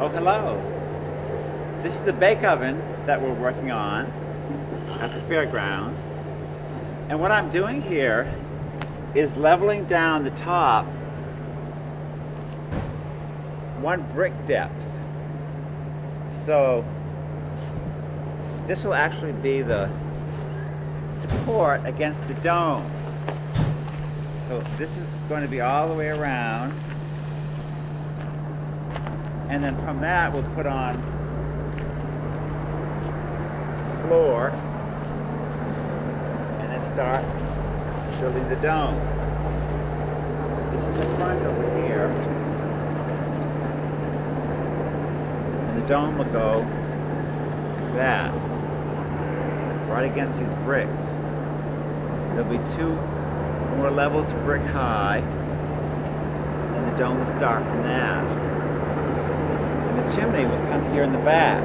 Oh, hello. This is the bake oven that we're working on at the fairgrounds. And what I'm doing here is leveling down the top one brick depth. So this will actually be the support against the dome. So this is going to be all the way around. And then from that we'll put on floor and then start building the dome. This is the front over here. And the dome will go like that, right against these bricks. There'll be two more levels of brick high, and the dome will start from that. The chimney will come here in the back,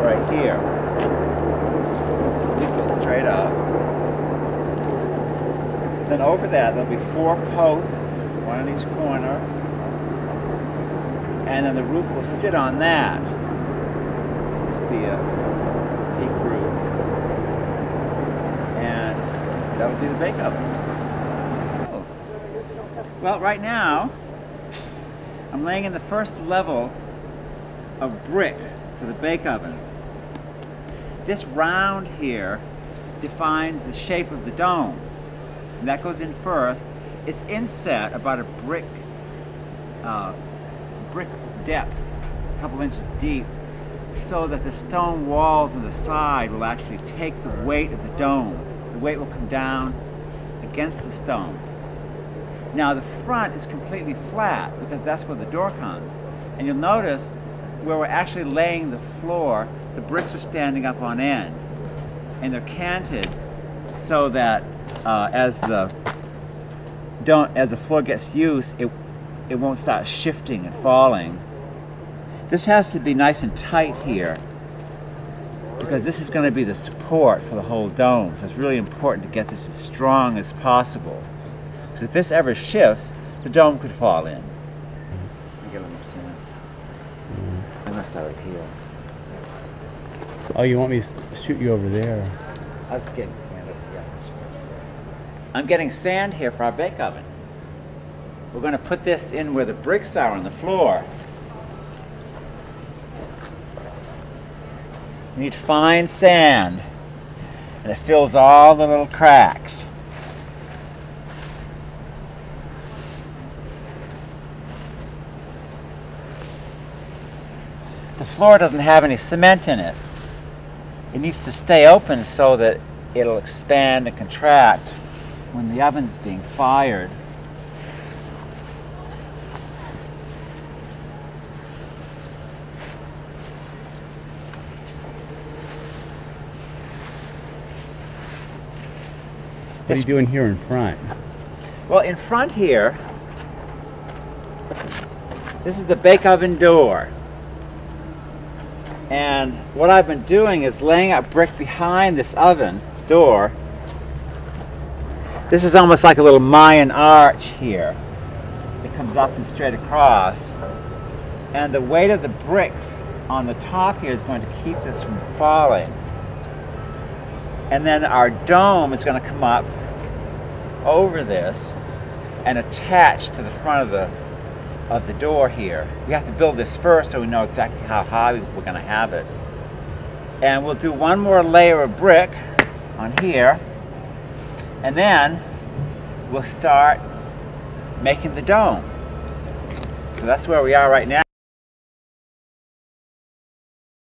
right here. So we go straight up. Then over that, there'll be four posts, one in each corner, and then the roof will sit on that. Just be a peak roof. And that'll be the bake oven. Well, right now, I'm laying in the first level of brick for the bake oven. This round here defines the shape of the dome. And that goes in first. It's inset about a brick, uh, brick depth, a couple inches deep, so that the stone walls on the side will actually take the weight of the dome. The weight will come down against the stones. Now the front is completely flat because that's where the door comes. And you'll notice where we're actually laying the floor, the bricks are standing up on end. And they're canted so that uh, as the don't as the floor gets used, it it won't start shifting and falling. This has to be nice and tight here because this is going to be the support for the whole dome. So it's really important to get this as strong as possible. Because if this ever shifts, the dome could fall in. I get a little sand. I'm going to start right here. Oh, you want me to shoot you over there? I was getting sand up here. I'm getting sand here for our bake oven. We're going to put this in where the bricks are on the floor. We need fine sand, and it fills all the little cracks. The floor doesn't have any cement in it. It needs to stay open so that it'll expand and contract when the oven's being fired. What are you doing here in front? Well, in front here, this is the bake oven door. And what I've been doing is laying out brick behind this oven door. This is almost like a little Mayan arch here. It comes up and straight across. And the weight of the bricks on the top here is going to keep this from falling. And then our dome is going to come up over this and attach to the front of the of the door here. We have to build this first so we know exactly how high we're going to have it. And we'll do one more layer of brick on here and then we'll start making the dome. So that's where we are right now.